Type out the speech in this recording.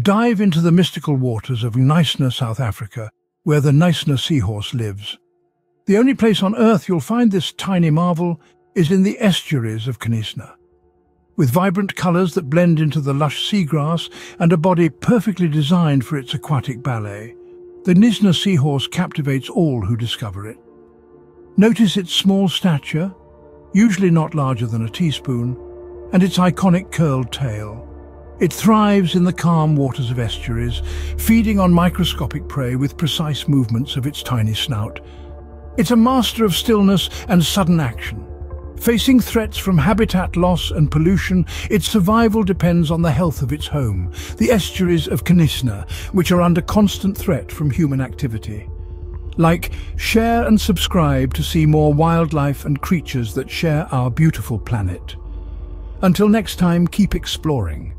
Dive into the mystical waters of Knysna, South Africa, where the Knysna seahorse lives. The only place on Earth you'll find this tiny marvel is in the estuaries of Knysna. With vibrant colours that blend into the lush seagrass and a body perfectly designed for its aquatic ballet, the Knysna seahorse captivates all who discover it. Notice its small stature, usually not larger than a teaspoon, and its iconic curled tail. It thrives in the calm waters of estuaries, feeding on microscopic prey with precise movements of its tiny snout. It's a master of stillness and sudden action. Facing threats from habitat loss and pollution, its survival depends on the health of its home, the estuaries of Knysna, which are under constant threat from human activity. Like, share and subscribe to see more wildlife and creatures that share our beautiful planet. Until next time, keep exploring.